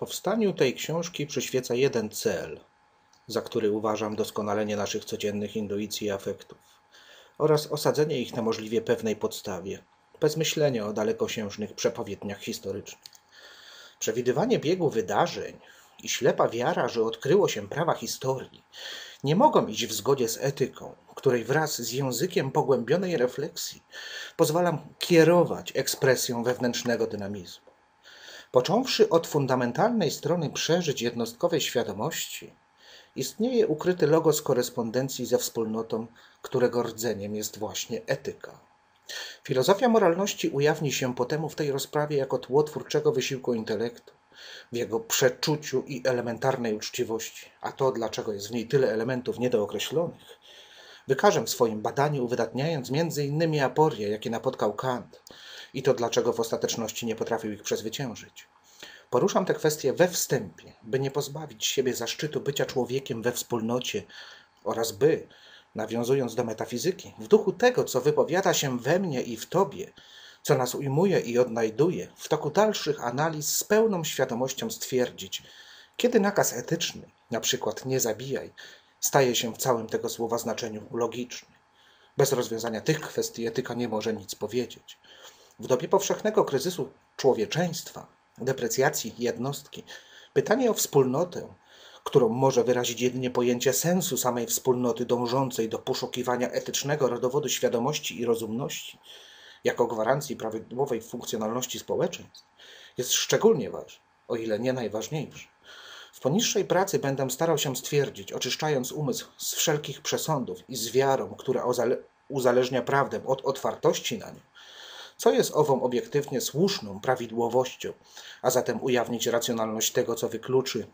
Powstaniu tej książki przyświeca jeden cel, za który uważam doskonalenie naszych codziennych intuicji i afektów oraz osadzenie ich na możliwie pewnej podstawie, bez myślenia o dalekosiężnych przepowiedniach historycznych. Przewidywanie biegu wydarzeń i ślepa wiara, że odkryło się prawa historii, nie mogą iść w zgodzie z etyką, której wraz z językiem pogłębionej refleksji pozwalam kierować ekspresją wewnętrznego dynamizmu. Począwszy od fundamentalnej strony przeżyć jednostkowej świadomości, istnieje ukryty logos korespondencji ze wspólnotą, którego rdzeniem jest właśnie etyka. Filozofia moralności ujawni się potemu w tej rozprawie jako tło twórczego wysiłku intelektu, w jego przeczuciu i elementarnej uczciwości, a to, dlaczego jest w niej tyle elementów niedookreślonych, wykażę w swoim badaniu, uwydatniając innymi aporie, jakie napotkał Kant i to, dlaczego w ostateczności nie potrafił ich przezwyciężyć. Poruszam te kwestie we wstępie, by nie pozbawić siebie zaszczytu bycia człowiekiem we wspólnocie oraz by, nawiązując do metafizyki, w duchu tego, co wypowiada się we mnie i w tobie, co nas ujmuje i odnajduje, w toku dalszych analiz z pełną świadomością stwierdzić, kiedy nakaz etyczny, na przykład nie zabijaj, staje się w całym tego słowa znaczeniu logiczny. Bez rozwiązania tych kwestii etyka nie może nic powiedzieć. W dobie powszechnego kryzysu człowieczeństwa, deprecjacji jednostki, pytanie o wspólnotę, którą może wyrazić jedynie pojęcie sensu samej wspólnoty dążącej do poszukiwania etycznego rodowodu świadomości i rozumności, jako gwarancji prawidłowej funkcjonalności społeczeństw, jest szczególnie ważny, o ile nie najważniejszy. W poniższej pracy będę starał się stwierdzić, oczyszczając umysł z wszelkich przesądów i z wiarą, która uzależnia prawdę od otwartości na nią, co jest ową obiektywnie słuszną prawidłowością, a zatem ujawnić racjonalność tego, co wykluczy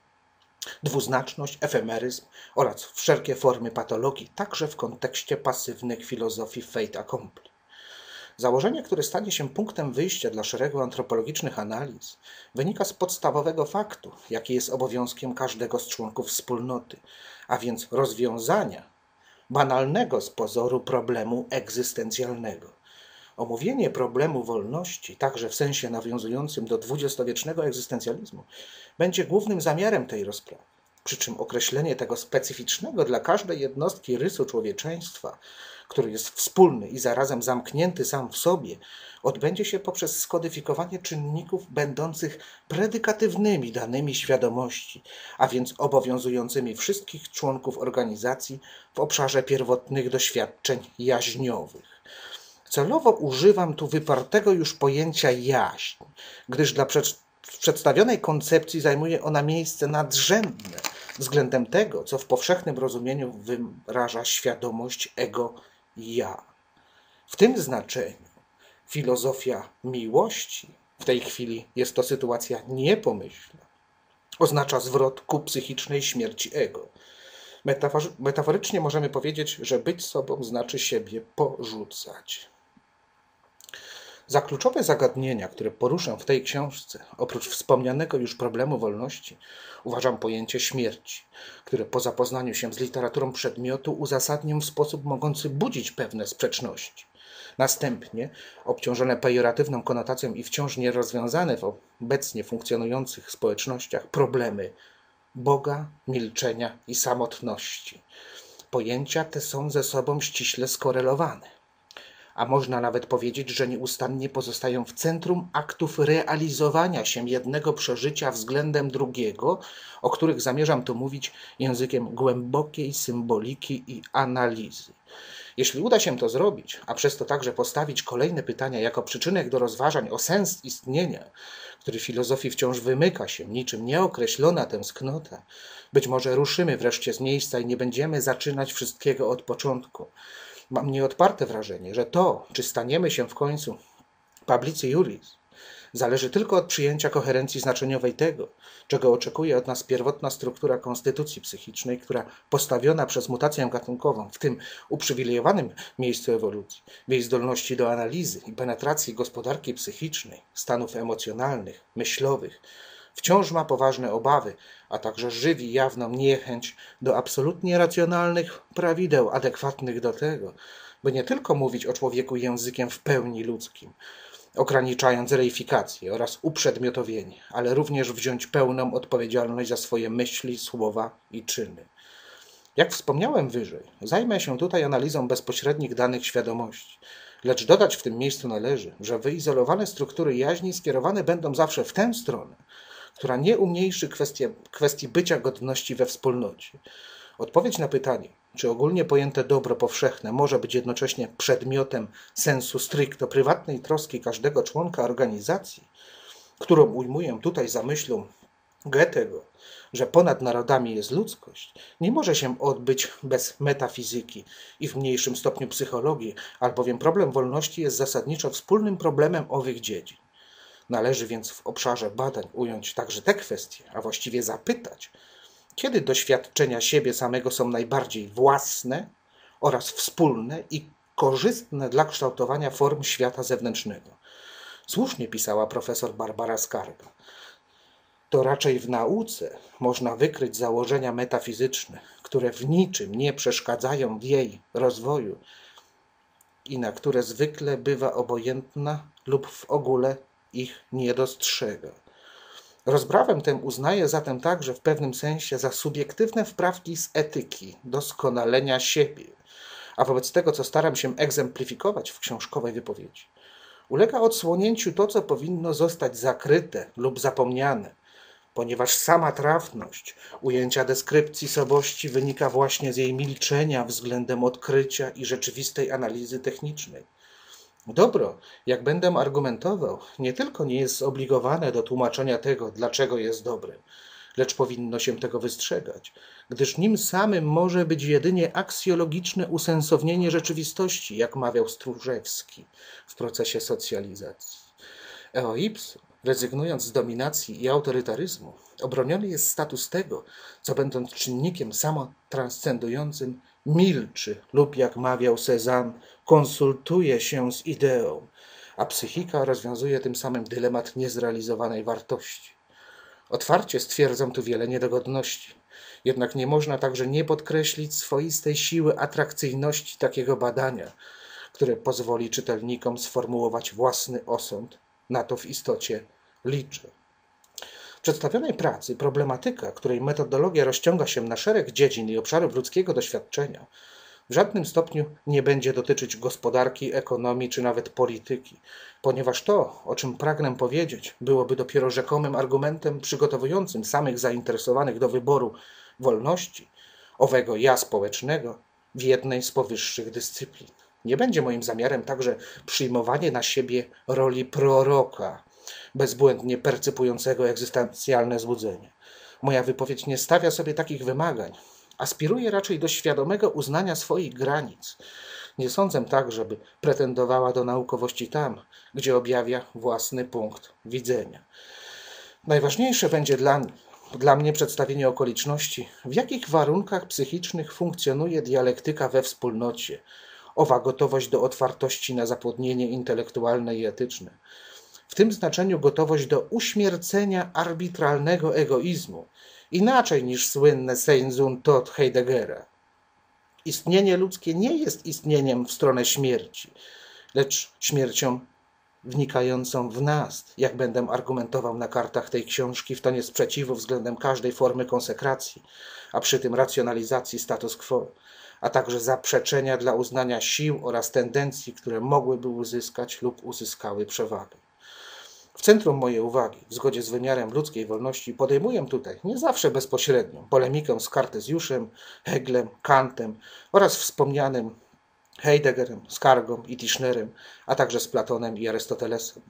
dwuznaczność, efemeryzm oraz wszelkie formy patologii, także w kontekście pasywnych filozofii fait accompli. Założenie, które stanie się punktem wyjścia dla szeregu antropologicznych analiz, wynika z podstawowego faktu, jaki jest obowiązkiem każdego z członków wspólnoty, a więc rozwiązania banalnego z pozoru problemu egzystencjalnego. Omówienie problemu wolności, także w sensie nawiązującym do dwudziestowiecznego egzystencjalizmu, będzie głównym zamiarem tej rozprawy. Przy czym określenie tego specyficznego dla każdej jednostki rysu człowieczeństwa który jest wspólny i zarazem zamknięty sam w sobie, odbędzie się poprzez skodyfikowanie czynników będących predykatywnymi danymi świadomości, a więc obowiązującymi wszystkich członków organizacji w obszarze pierwotnych doświadczeń jaźniowych. Celowo używam tu wypartego już pojęcia jaźń, gdyż dla przedstawionej koncepcji zajmuje ona miejsce nadrzędne względem tego, co w powszechnym rozumieniu wyraża świadomość ego ja. W tym znaczeniu filozofia miłości, w tej chwili jest to sytuacja niepomyślna, oznacza zwrot ku psychicznej śmierci ego. Metaforycznie możemy powiedzieć, że być sobą znaczy siebie porzucać. Za kluczowe zagadnienia, które poruszę w tej książce, oprócz wspomnianego już problemu wolności, uważam pojęcie śmierci, które po zapoznaniu się z literaturą przedmiotu uzasadnię w sposób mogący budzić pewne sprzeczności. Następnie, obciążone pejoratywną konotacją i wciąż nierozwiązane w obecnie funkcjonujących społecznościach problemy Boga, milczenia i samotności. Pojęcia te są ze sobą ściśle skorelowane a można nawet powiedzieć, że nieustannie pozostają w centrum aktów realizowania się jednego przeżycia względem drugiego, o których zamierzam tu mówić językiem głębokiej symboliki i analizy. Jeśli uda się to zrobić, a przez to także postawić kolejne pytania jako przyczynek do rozważań o sens istnienia, który filozofii wciąż wymyka się niczym nieokreślona tęsknota, być może ruszymy wreszcie z miejsca i nie będziemy zaczynać wszystkiego od początku. Mam nieodparte wrażenie, że to, czy staniemy się w końcu publicy juris, zależy tylko od przyjęcia koherencji znaczeniowej tego, czego oczekuje od nas pierwotna struktura konstytucji psychicznej, która postawiona przez mutację gatunkową w tym uprzywilejowanym miejscu ewolucji, w jej zdolności do analizy i penetracji gospodarki psychicznej, stanów emocjonalnych, myślowych, wciąż ma poważne obawy, a także żywi jawną niechęć do absolutnie racjonalnych prawideł adekwatnych do tego, by nie tylko mówić o człowieku językiem w pełni ludzkim, ograniczając reifikację oraz uprzedmiotowienie, ale również wziąć pełną odpowiedzialność za swoje myśli, słowa i czyny. Jak wspomniałem wyżej, zajmę się tutaj analizą bezpośrednich danych świadomości, lecz dodać w tym miejscu należy, że wyizolowane struktury jaźni skierowane będą zawsze w tę stronę, która nie umniejszy kwestii, kwestii bycia godności we wspólnocie. Odpowiedź na pytanie, czy ogólnie pojęte dobro powszechne może być jednocześnie przedmiotem sensu stricto prywatnej troski każdego członka organizacji, którą ujmuję tutaj za myślą Goethego, że ponad narodami jest ludzkość, nie może się odbyć bez metafizyki i w mniejszym stopniu psychologii, albowiem problem wolności jest zasadniczo wspólnym problemem owych dziedzin. Należy więc w obszarze badań ująć także te kwestie, a właściwie zapytać, kiedy doświadczenia siebie samego są najbardziej własne oraz wspólne i korzystne dla kształtowania form świata zewnętrznego. Słusznie pisała profesor Barbara Skarga. To raczej w nauce można wykryć założenia metafizyczne, które w niczym nie przeszkadzają w jej rozwoju i na które zwykle bywa obojętna lub w ogóle ich nie dostrzega. Rozprawę tę uznaję zatem także w pewnym sensie za subiektywne wprawki z etyki, doskonalenia siebie, a wobec tego, co staram się egzemplifikować w książkowej wypowiedzi, ulega odsłonięciu to, co powinno zostać zakryte lub zapomniane, ponieważ sama trafność ujęcia deskrypcji sobości wynika właśnie z jej milczenia względem odkrycia i rzeczywistej analizy technicznej. Dobro, jak będę argumentował, nie tylko nie jest zobligowane do tłumaczenia tego, dlaczego jest dobre, lecz powinno się tego wystrzegać, gdyż nim samym może być jedynie aksjologiczne usensownienie rzeczywistości, jak mawiał Stróżewski w procesie socjalizacji. Eoipsu, rezygnując z dominacji i autorytaryzmu, obroniony jest status tego, co będąc czynnikiem samotranscendującym, milczy lub, jak mawiał Cezanne, konsultuje się z ideą, a psychika rozwiązuje tym samym dylemat niezrealizowanej wartości. Otwarcie stwierdzam tu wiele niedogodności, jednak nie można także nie podkreślić swoistej siły atrakcyjności takiego badania, które pozwoli czytelnikom sformułować własny osąd. Na to w istocie liczę. Przedstawionej pracy problematyka, której metodologia rozciąga się na szereg dziedzin i obszarów ludzkiego doświadczenia, w żadnym stopniu nie będzie dotyczyć gospodarki, ekonomii czy nawet polityki, ponieważ to, o czym pragnę powiedzieć, byłoby dopiero rzekomym argumentem przygotowującym samych zainteresowanych do wyboru wolności, owego ja społecznego, w jednej z powyższych dyscyplin. Nie będzie moim zamiarem także przyjmowanie na siebie roli proroka, bezbłędnie percypującego egzystencjalne złudzenie. Moja wypowiedź nie stawia sobie takich wymagań, Aspiruje raczej do świadomego uznania swoich granic. Nie sądzę tak, żeby pretendowała do naukowości tam, gdzie objawia własny punkt widzenia. Najważniejsze będzie dla, dla mnie przedstawienie okoliczności, w jakich warunkach psychicznych funkcjonuje dialektyka we wspólnocie, owa gotowość do otwartości na zapłodnienie intelektualne i etyczne. W tym znaczeniu gotowość do uśmiercenia arbitralnego egoizmu, inaczej niż słynne Seinzun Todd Heideggera. Istnienie ludzkie nie jest istnieniem w stronę śmierci, lecz śmiercią wnikającą w nas, jak będę argumentował na kartach tej książki w tonie sprzeciwu względem każdej formy konsekracji, a przy tym racjonalizacji status quo, a także zaprzeczenia dla uznania sił oraz tendencji, które mogłyby uzyskać lub uzyskały przewagę. W centrum mojej uwagi, w zgodzie z wymiarem ludzkiej wolności, podejmuję tutaj, nie zawsze bezpośrednią, polemikę z Kartezjuszem, Heglem, Kantem oraz wspomnianym Heideggerem, Skargą i Tischnerem, a także z Platonem i Arystotelesem.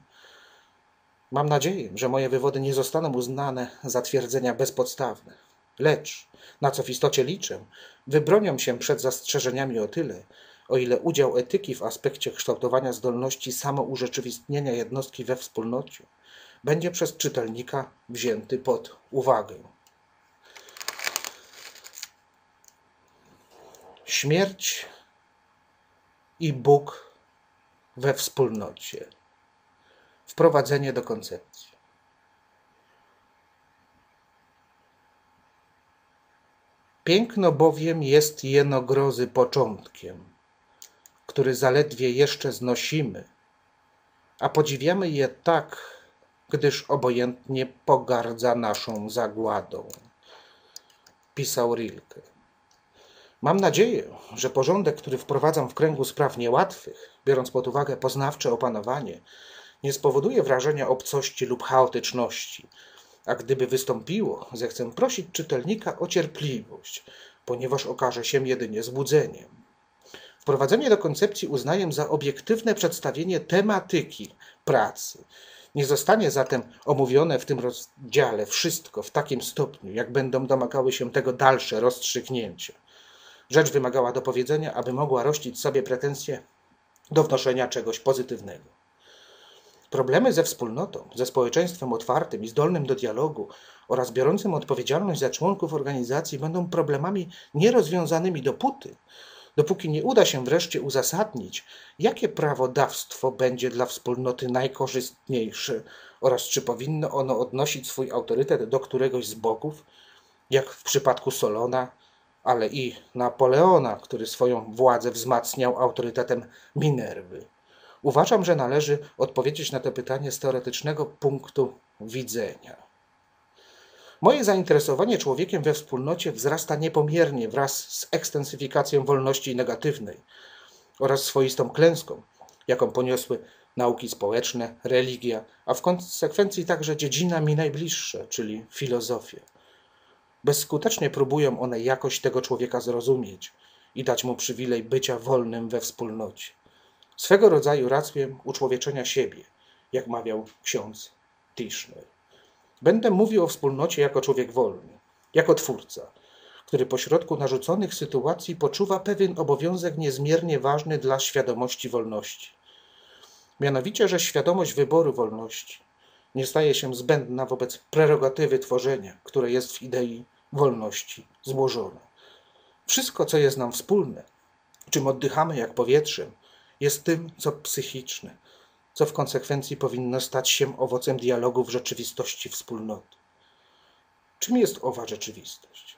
Mam nadzieję, że moje wywody nie zostaną uznane za twierdzenia bezpodstawne, lecz, na co w istocie liczę, wybronią się przed zastrzeżeniami o tyle, o ile udział etyki w aspekcie kształtowania zdolności samourzeczywistnienia jednostki we wspólnocie będzie przez czytelnika wzięty pod uwagę. Śmierć i Bóg we wspólnocie. Wprowadzenie do koncepcji. Piękno bowiem jest jeno grozy początkiem który zaledwie jeszcze znosimy, a podziwiamy je tak, gdyż obojętnie pogardza naszą zagładą. Pisał Rilke. Mam nadzieję, że porządek, który wprowadzam w kręgu spraw niełatwych, biorąc pod uwagę poznawcze opanowanie, nie spowoduje wrażenia obcości lub chaotyczności, a gdyby wystąpiło, zechcę prosić czytelnika o cierpliwość, ponieważ okaże się jedynie zbudzeniem. Wprowadzenie do koncepcji uznaję za obiektywne przedstawienie tematyki pracy. Nie zostanie zatem omówione w tym rozdziale wszystko w takim stopniu, jak będą domagały się tego dalsze rozstrzygnięcia. Rzecz wymagała dopowiedzenia, aby mogła rościć sobie pretensje do wnoszenia czegoś pozytywnego. Problemy ze wspólnotą, ze społeczeństwem otwartym i zdolnym do dialogu oraz biorącym odpowiedzialność za członków organizacji będą problemami nierozwiązanymi dopóty, dopóki nie uda się wreszcie uzasadnić, jakie prawodawstwo będzie dla wspólnoty najkorzystniejsze oraz czy powinno ono odnosić swój autorytet do któregoś z bogów, jak w przypadku Solona, ale i Napoleona, który swoją władzę wzmacniał autorytetem Minerwy. Uważam, że należy odpowiedzieć na to pytanie z teoretycznego punktu widzenia. Moje zainteresowanie człowiekiem we wspólnocie wzrasta niepomiernie wraz z ekstensyfikacją wolności negatywnej oraz swoistą klęską, jaką poniosły nauki społeczne, religia, a w konsekwencji także dziedzina mi najbliższa, czyli filozofia. Bezskutecznie próbują one jakoś tego człowieka zrozumieć i dać mu przywilej bycia wolnym we wspólnocie. Swego rodzaju rację uczłowieczenia siebie, jak mawiał ksiądz Tischner. Będę mówił o wspólnocie jako człowiek wolny, jako twórca, który pośrodku narzuconych sytuacji poczuwa pewien obowiązek niezmiernie ważny dla świadomości wolności. Mianowicie, że świadomość wyboru wolności nie staje się zbędna wobec prerogatywy tworzenia, które jest w idei wolności złożone. Wszystko, co jest nam wspólne, czym oddychamy jak powietrzem, jest tym, co psychiczne, co w konsekwencji powinno stać się owocem dialogu w rzeczywistości wspólnoty. Czym jest owa rzeczywistość?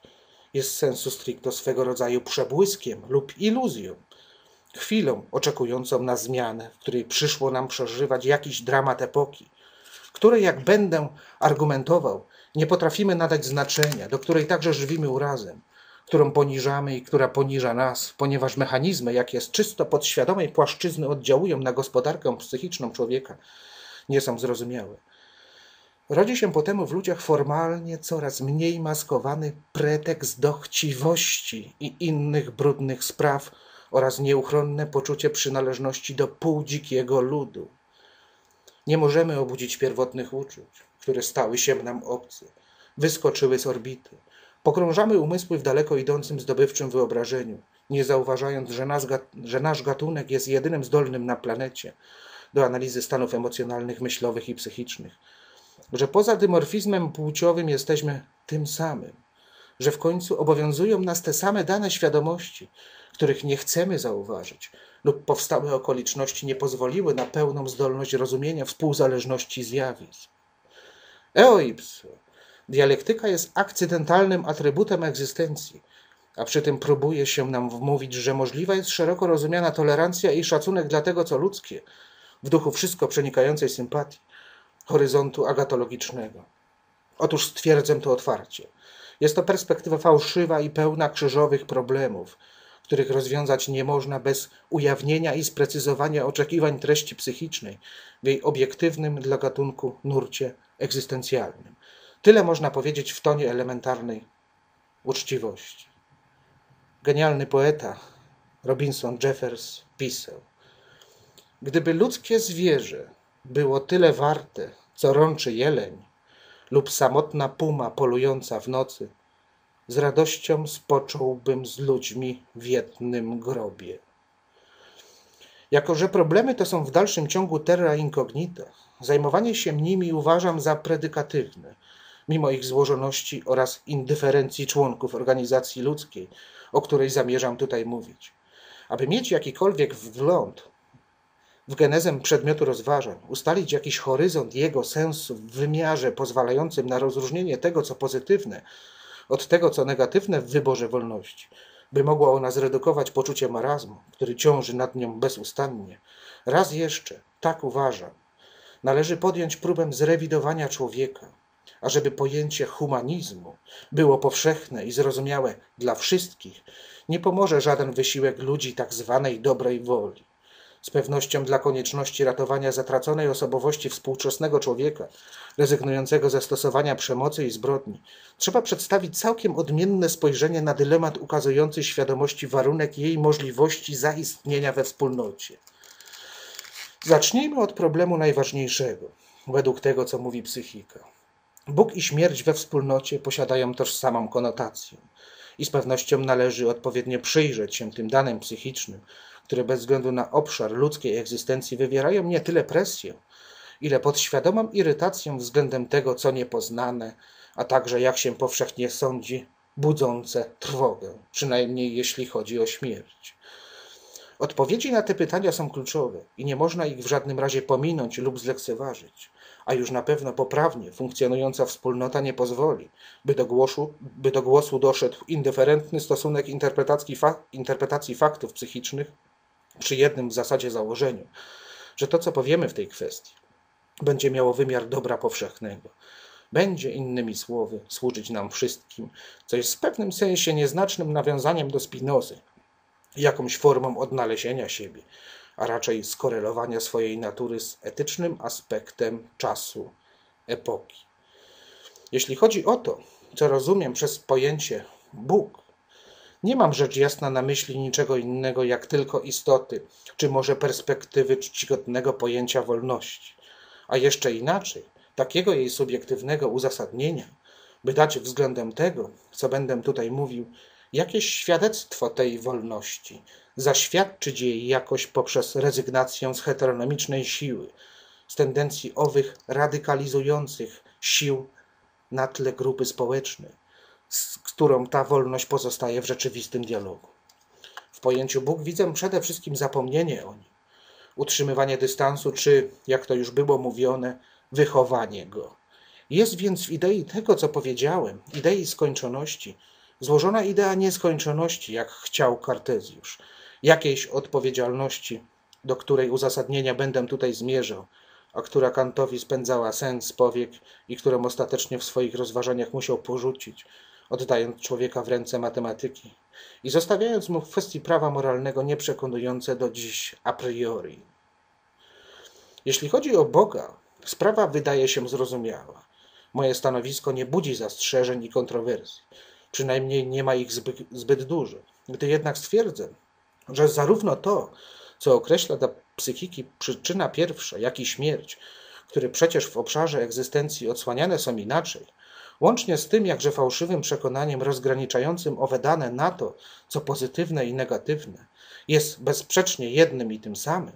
Jest sensu stricto swego rodzaju przebłyskiem lub iluzją, chwilą oczekującą na zmianę, w której przyszło nam przeżywać jakiś dramat epoki, której, jak będę argumentował, nie potrafimy nadać znaczenia, do której także żywimy urazem, którą poniżamy i która poniża nas, ponieważ mechanizmy, jakie z czysto podświadomej płaszczyzny oddziałują na gospodarkę psychiczną człowieka, nie są zrozumiałe. Rodzi się potem w ludziach formalnie coraz mniej maskowany pretekst do chciwości i innych brudnych spraw oraz nieuchronne poczucie przynależności do półdzikiego ludu. Nie możemy obudzić pierwotnych uczuć, które stały się nam obce, wyskoczyły z orbity Pokrążamy umysły w daleko idącym zdobywczym wyobrażeniu, nie zauważając, że, nas, że nasz gatunek jest jedynym zdolnym na planecie do analizy stanów emocjonalnych, myślowych i psychicznych, że poza dymorfizmem płciowym jesteśmy tym samym, że w końcu obowiązują nas te same dane świadomości, których nie chcemy zauważyć, lub powstałe okoliczności nie pozwoliły na pełną zdolność rozumienia współzależności zjawisk. Eoips Dialektyka jest akcydentalnym atrybutem egzystencji, a przy tym próbuje się nam wmówić, że możliwa jest szeroko rozumiana tolerancja i szacunek dla tego, co ludzkie, w duchu wszystko przenikającej sympatii, horyzontu agatologicznego. Otóż stwierdzę to otwarcie. Jest to perspektywa fałszywa i pełna krzyżowych problemów, których rozwiązać nie można bez ujawnienia i sprecyzowania oczekiwań treści psychicznej w jej obiektywnym dla gatunku nurcie egzystencjalnym. Tyle można powiedzieć w tonie elementarnej uczciwości. Genialny poeta Robinson Jeffers pisał: Gdyby ludzkie zwierzę było tyle warte, co rączy jeleń, lub samotna puma polująca w nocy, z radością spocząłbym z ludźmi w jednym grobie. Jako, że problemy te są w dalszym ciągu terra incognita, zajmowanie się nimi uważam za predykatywne – mimo ich złożoności oraz indyferencji członków organizacji ludzkiej, o której zamierzam tutaj mówić. Aby mieć jakikolwiek wgląd w genezę przedmiotu rozważań, ustalić jakiś horyzont jego sensu w wymiarze pozwalającym na rozróżnienie tego, co pozytywne, od tego, co negatywne w wyborze wolności, by mogła ona zredukować poczucie marazmu, który ciąży nad nią bezustannie. Raz jeszcze, tak uważam, należy podjąć próbę zrewidowania człowieka, ażeby pojęcie humanizmu było powszechne i zrozumiałe dla wszystkich, nie pomoże żaden wysiłek ludzi tak zwanej dobrej woli. Z pewnością dla konieczności ratowania zatraconej osobowości współczesnego człowieka, rezygnującego ze stosowania przemocy i zbrodni, trzeba przedstawić całkiem odmienne spojrzenie na dylemat ukazujący świadomości warunek jej możliwości zaistnienia we wspólnocie. Zacznijmy od problemu najważniejszego, według tego, co mówi psychika. Bóg i śmierć we wspólnocie posiadają tożsamą konotację i z pewnością należy odpowiednio przyjrzeć się tym danym psychicznym, które bez względu na obszar ludzkiej egzystencji wywierają nie tyle presję, ile podświadomą irytację względem tego, co niepoznane, a także, jak się powszechnie sądzi, budzące trwogę, przynajmniej jeśli chodzi o śmierć. Odpowiedzi na te pytania są kluczowe i nie można ich w żadnym razie pominąć lub zlekceważyć, a już na pewno poprawnie funkcjonująca wspólnota nie pozwoli, by do głosu, by do głosu doszedł indyferentny stosunek interpretacji, fa interpretacji faktów psychicznych przy jednym w zasadzie założeniu, że to, co powiemy w tej kwestii, będzie miało wymiar dobra powszechnego. Będzie, innymi słowy, służyć nam wszystkim, co jest w pewnym sensie nieznacznym nawiązaniem do Spinozy, jakąś formą odnalezienia siebie, a raczej skorelowania swojej natury z etycznym aspektem czasu, epoki. Jeśli chodzi o to, co rozumiem przez pojęcie Bóg, nie mam rzecz jasna na myśli niczego innego jak tylko istoty, czy może perspektywy czcigodnego pojęcia wolności, a jeszcze inaczej, takiego jej subiektywnego uzasadnienia, by dać względem tego, co będę tutaj mówił, jakieś świadectwo tej wolności, zaświadczyć jej jakoś poprzez rezygnację z heteronomicznej siły, z tendencji owych radykalizujących sił na tle grupy społecznej, z którą ta wolność pozostaje w rzeczywistym dialogu. W pojęciu Bóg widzę przede wszystkim zapomnienie o nim, utrzymywanie dystansu, czy, jak to już było mówione, wychowanie go. Jest więc w idei tego, co powiedziałem, idei skończoności, złożona idea nieskończoności, jak chciał Kartezjusz, jakiejś odpowiedzialności, do której uzasadnienia będę tutaj zmierzał, a która Kantowi spędzała sens powiek i którą ostatecznie w swoich rozważaniach musiał porzucić, oddając człowieka w ręce matematyki i zostawiając mu w kwestii prawa moralnego nieprzekonujące do dziś a priori. Jeśli chodzi o Boga, sprawa wydaje się zrozumiała. Moje stanowisko nie budzi zastrzeżeń i kontrowersji. Przynajmniej nie ma ich zbyt, zbyt dużo. Gdy jednak stwierdzę, że zarówno to, co określa dla psychiki przyczyna pierwsza, jak i śmierć, które przecież w obszarze egzystencji odsłaniane są inaczej, łącznie z tym jakże fałszywym przekonaniem rozgraniczającym owe dane na to, co pozytywne i negatywne, jest bezsprzecznie jednym i tym samym,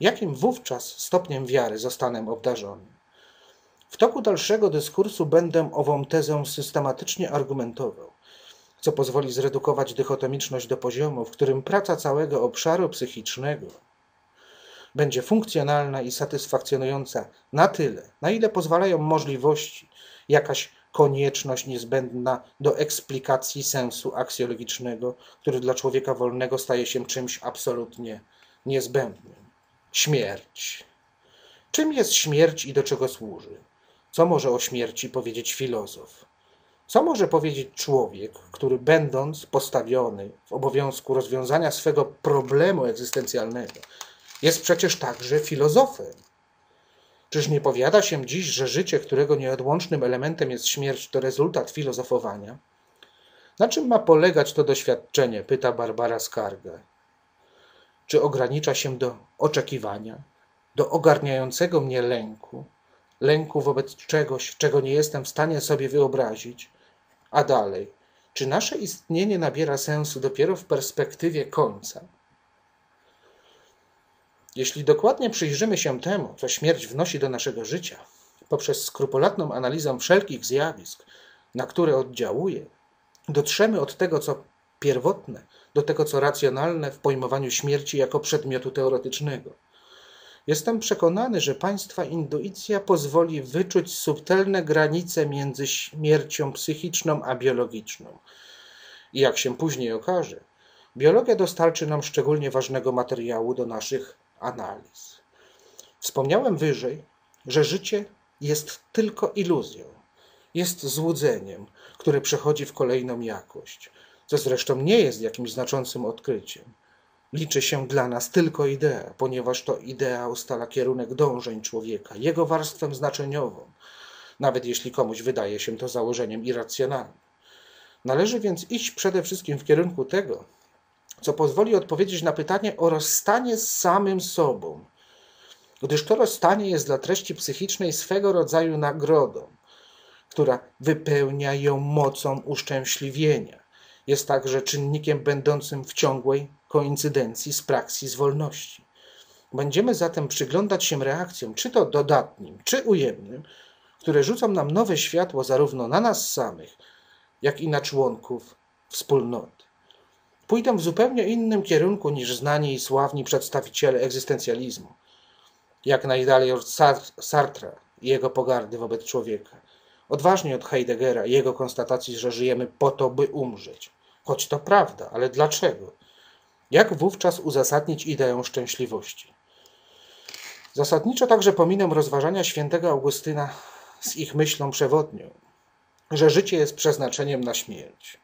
jakim wówczas stopniem wiary zostanę obdarzony. W toku dalszego dyskursu będę ową tezę systematycznie argumentował, co pozwoli zredukować dychotomiczność do poziomu, w którym praca całego obszaru psychicznego będzie funkcjonalna i satysfakcjonująca na tyle, na ile pozwalają możliwości, jakaś konieczność niezbędna do eksplikacji sensu aksjologicznego, który dla człowieka wolnego staje się czymś absolutnie niezbędnym. Śmierć. Czym jest śmierć i do czego służy? Co może o śmierci powiedzieć filozof? Co może powiedzieć człowiek, który będąc postawiony w obowiązku rozwiązania swego problemu egzystencjalnego, jest przecież także filozofem? Czyż nie powiada się dziś, że życie, którego nieodłącznym elementem jest śmierć, to rezultat filozofowania? Na czym ma polegać to doświadczenie? pyta Barbara Skarga. Czy ogranicza się do oczekiwania, do ogarniającego mnie lęku, lęku wobec czegoś, czego nie jestem w stanie sobie wyobrazić? A dalej, czy nasze istnienie nabiera sensu dopiero w perspektywie końca? Jeśli dokładnie przyjrzymy się temu, co śmierć wnosi do naszego życia, poprzez skrupulatną analizę wszelkich zjawisk, na które oddziałuje, dotrzemy od tego, co pierwotne, do tego, co racjonalne w pojmowaniu śmierci jako przedmiotu teoretycznego. Jestem przekonany, że państwa intuicja pozwoli wyczuć subtelne granice między śmiercią psychiczną a biologiczną. I jak się później okaże, biologia dostarczy nam szczególnie ważnego materiału do naszych analiz. Wspomniałem wyżej, że życie jest tylko iluzją, jest złudzeniem, które przechodzi w kolejną jakość, co zresztą nie jest jakimś znaczącym odkryciem. Liczy się dla nas tylko idea, ponieważ to idea ustala kierunek dążeń człowieka, jego warstwę znaczeniową, nawet jeśli komuś wydaje się to założeniem irracjonalnym. Należy więc iść przede wszystkim w kierunku tego, co pozwoli odpowiedzieć na pytanie o rozstanie z samym sobą, gdyż to rozstanie jest dla treści psychicznej swego rodzaju nagrodą, która wypełnia ją mocą uszczęśliwienia. Jest także czynnikiem będącym w ciągłej koincydencji z praksis wolności. Będziemy zatem przyglądać się reakcjom, czy to dodatnim, czy ujemnym, które rzucą nam nowe światło zarówno na nas samych, jak i na członków wspólnoty. Pójdę w zupełnie innym kierunku niż znani i sławni przedstawiciele egzystencjalizmu, jak najdalej od Sartra i jego pogardy wobec człowieka, odważnie od Heideggera i jego konstatacji, że żyjemy po to, by umrzeć. Choć to prawda, ale dlaczego? Jak wówczas uzasadnić ideę szczęśliwości? Zasadniczo także pominę rozważania świętego Augustyna z ich myślą przewodnią, że życie jest przeznaczeniem na śmierć.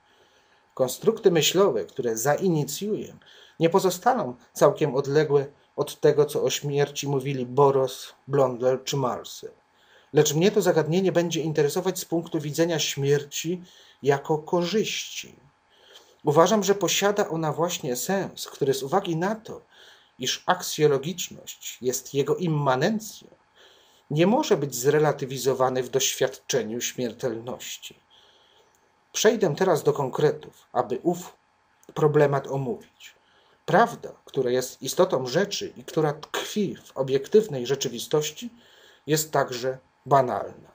Konstrukty myślowe, które zainicjuję, nie pozostaną całkiem odległe od tego, co o śmierci mówili Boros, Blondel czy Marcel. Lecz mnie to zagadnienie będzie interesować z punktu widzenia śmierci jako korzyści. Uważam, że posiada ona właśnie sens, który z uwagi na to, iż aksjologiczność jest jego immanencją, nie może być zrelatywizowany w doświadczeniu śmiertelności. Przejdę teraz do konkretów, aby ów problemat omówić. Prawda, która jest istotą rzeczy i która tkwi w obiektywnej rzeczywistości, jest także banalna.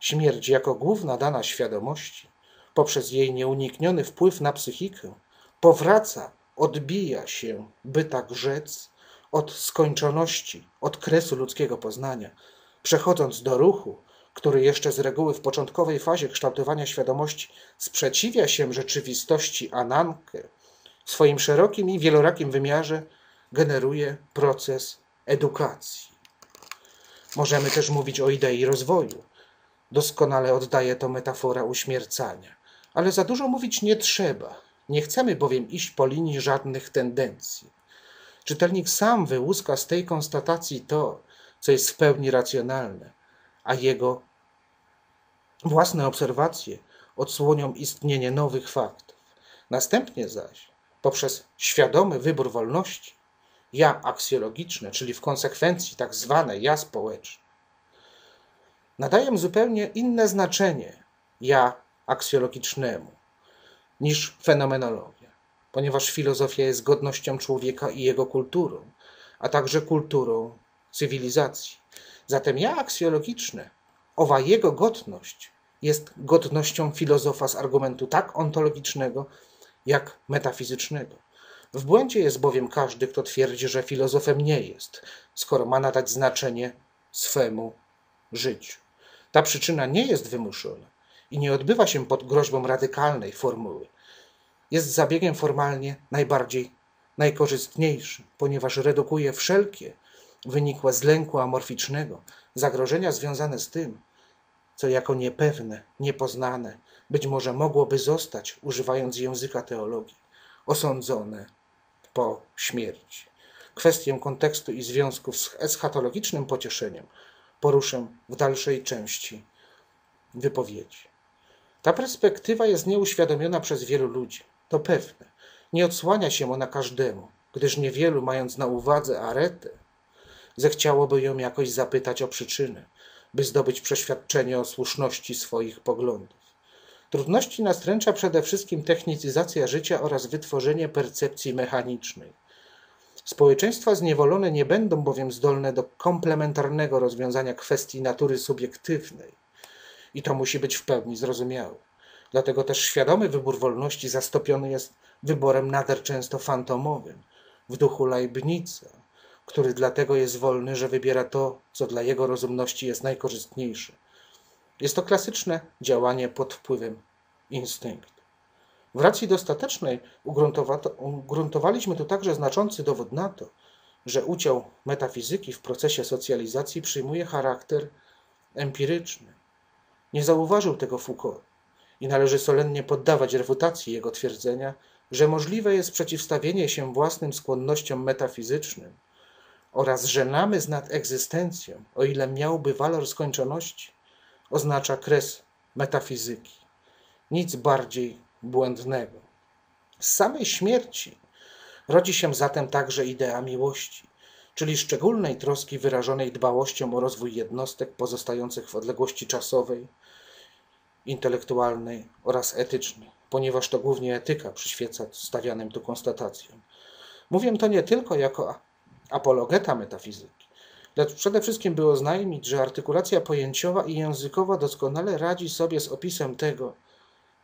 Śmierć jako główna dana świadomości, poprzez jej nieunikniony wpływ na psychikę, powraca, odbija się, by tak rzec, od skończoności, od kresu ludzkiego poznania, przechodząc do ruchu, który jeszcze z reguły w początkowej fazie kształtowania świadomości sprzeciwia się rzeczywistości Anankę, w swoim szerokim i wielorakim wymiarze generuje proces edukacji. Możemy też mówić o idei rozwoju. Doskonale oddaje to metafora uśmiercania. Ale za dużo mówić nie trzeba. Nie chcemy bowiem iść po linii żadnych tendencji. Czytelnik sam wyłuska z tej konstatacji to, co jest w pełni racjonalne, a jego własne obserwacje odsłonią istnienie nowych faktów. Następnie zaś, poprzez świadomy wybór wolności, ja aksjologiczne, czyli w konsekwencji tak zwane ja społeczne, nadaję zupełnie inne znaczenie ja aksjologicznemu niż fenomenologia, ponieważ filozofia jest godnością człowieka i jego kulturą, a także kulturą cywilizacji. Zatem ja aksjologiczne, owa jego godność jest godnością filozofa z argumentu tak ontologicznego, jak metafizycznego. W błędzie jest bowiem każdy, kto twierdzi, że filozofem nie jest, skoro ma nadać znaczenie swemu życiu. Ta przyczyna nie jest wymuszona i nie odbywa się pod groźbą radykalnej formuły. Jest zabiegiem formalnie najbardziej najkorzystniejszym, ponieważ redukuje wszelkie wynikłe z lęku amorficznego, zagrożenia związane z tym, co jako niepewne, niepoznane, być może mogłoby zostać, używając języka teologii, osądzone po śmierci. Kwestię kontekstu i związków z eschatologicznym pocieszeniem poruszę w dalszej części wypowiedzi. Ta perspektywa jest nieuświadomiona przez wielu ludzi. To pewne. Nie odsłania się ona każdemu, gdyż niewielu, mając na uwadze aretę, zechciałoby ją jakoś zapytać o przyczynę, by zdobyć przeświadczenie o słuszności swoich poglądów. Trudności nastręcza przede wszystkim technicyzacja życia oraz wytworzenie percepcji mechanicznej. Społeczeństwa zniewolone nie będą bowiem zdolne do komplementarnego rozwiązania kwestii natury subiektywnej. I to musi być w pełni zrozumiałe. Dlatego też świadomy wybór wolności zastąpiony jest wyborem nader często fantomowym, w duchu Leibnica, który dlatego jest wolny, że wybiera to, co dla jego rozumności jest najkorzystniejsze. Jest to klasyczne działanie pod wpływem instynktu. W racji dostatecznej ugruntowaliśmy tu także znaczący dowód na to, że udział metafizyki w procesie socjalizacji przyjmuje charakter empiryczny. Nie zauważył tego Foucault i należy solennie poddawać refutacji jego twierdzenia, że możliwe jest przeciwstawienie się własnym skłonnościom metafizycznym oraz że namysł nad egzystencją, o ile miałby walor skończoności, oznacza kres metafizyki. Nic bardziej błędnego. Z samej śmierci rodzi się zatem także idea miłości, czyli szczególnej troski wyrażonej dbałością o rozwój jednostek pozostających w odległości czasowej, intelektualnej oraz etycznej, ponieważ to głównie etyka przyświeca stawianym tu konstatacjom. Mówię to nie tylko jako apologeta metafizyki, lecz przede wszystkim by oznajmić, że artykulacja pojęciowa i językowa doskonale radzi sobie z opisem tego,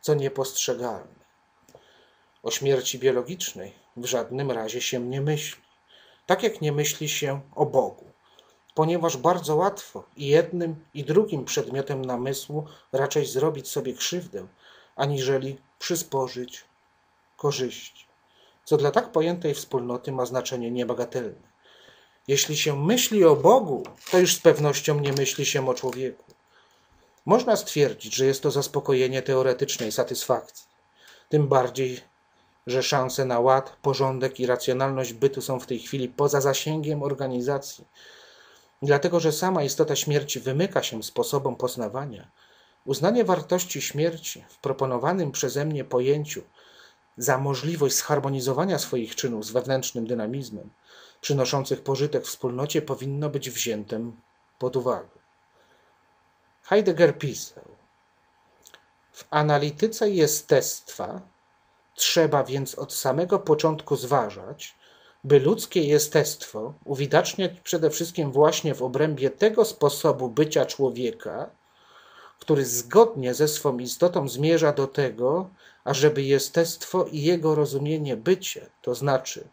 co niepostrzegalne. O śmierci biologicznej w żadnym razie się nie myśli, tak jak nie myśli się o Bogu, ponieważ bardzo łatwo i jednym i drugim przedmiotem namysłu raczej zrobić sobie krzywdę, aniżeli przysporzyć korzyści, co dla tak pojętej wspólnoty ma znaczenie niebagatelne. Jeśli się myśli o Bogu, to już z pewnością nie myśli się o człowieku. Można stwierdzić, że jest to zaspokojenie teoretycznej satysfakcji. Tym bardziej, że szanse na ład, porządek i racjonalność bytu są w tej chwili poza zasięgiem organizacji. Dlatego, że sama istota śmierci wymyka się sposobom poznawania, uznanie wartości śmierci w proponowanym przeze mnie pojęciu za możliwość zharmonizowania swoich czynów z wewnętrznym dynamizmem, przynoszących pożytek wspólnocie, powinno być wziętym pod uwagę. Heidegger pisał: W analityce jestestwa trzeba więc od samego początku zważać, by ludzkie jestestwo uwidaczniać przede wszystkim właśnie w obrębie tego sposobu bycia człowieka, który zgodnie ze swą istotą zmierza do tego, ażeby jestestwo i jego rozumienie bycie, to znaczy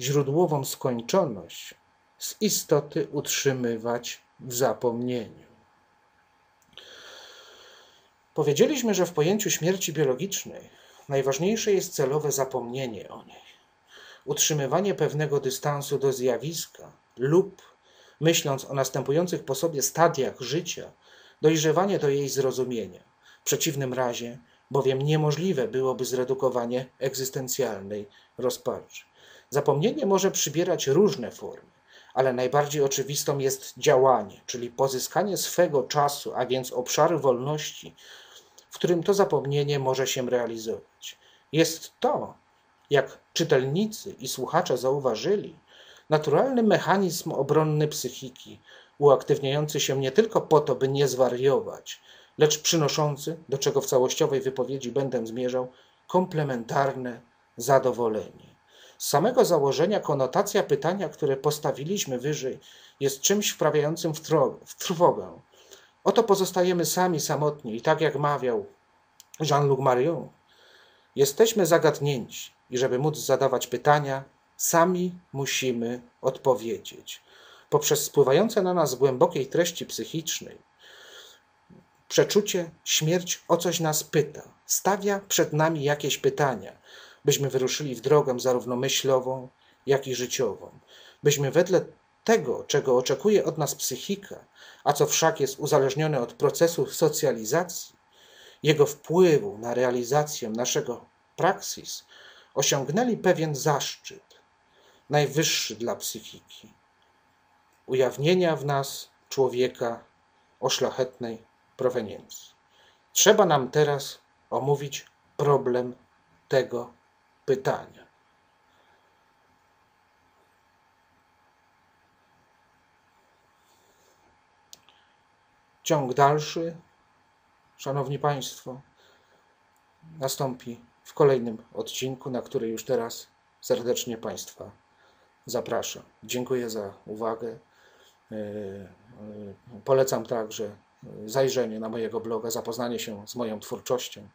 źródłową skończoność, z istoty utrzymywać w zapomnieniu. Powiedzieliśmy, że w pojęciu śmierci biologicznej najważniejsze jest celowe zapomnienie o niej, utrzymywanie pewnego dystansu do zjawiska lub, myśląc o następujących po sobie stadiach życia, dojrzewanie do jej zrozumienia. W przeciwnym razie, bowiem niemożliwe byłoby zredukowanie egzystencjalnej rozpaczy. Zapomnienie może przybierać różne formy, ale najbardziej oczywistą jest działanie, czyli pozyskanie swego czasu, a więc obszaru wolności, w którym to zapomnienie może się realizować. Jest to, jak czytelnicy i słuchacze zauważyli, naturalny mechanizm obronny psychiki, uaktywniający się nie tylko po to, by nie zwariować, lecz przynoszący, do czego w całościowej wypowiedzi będę zmierzał, komplementarne zadowolenie. Z samego założenia konotacja pytania, które postawiliśmy wyżej, jest czymś wprawiającym w, w trwogę. Oto pozostajemy sami, samotni i tak jak mawiał Jean-Luc Marion, jesteśmy zagadnięci i żeby móc zadawać pytania, sami musimy odpowiedzieć. Poprzez spływające na nas głębokiej treści psychicznej, przeczucie, śmierć o coś nas pyta, stawia przed nami jakieś pytania, byśmy wyruszyli w drogę zarówno myślową, jak i życiową, byśmy wedle tego, czego oczekuje od nas psychika, a co wszak jest uzależnione od procesu socjalizacji, jego wpływu na realizację naszego praksis, osiągnęli pewien zaszczyt, najwyższy dla psychiki, ujawnienia w nas człowieka o szlachetnej proweniencji. Trzeba nam teraz omówić problem tego pytania. Ciąg dalszy, Szanowni Państwo, nastąpi w kolejnym odcinku, na który już teraz serdecznie Państwa zapraszam. Dziękuję za uwagę. E, e, polecam także zajrzenie na mojego bloga, zapoznanie się z moją twórczością.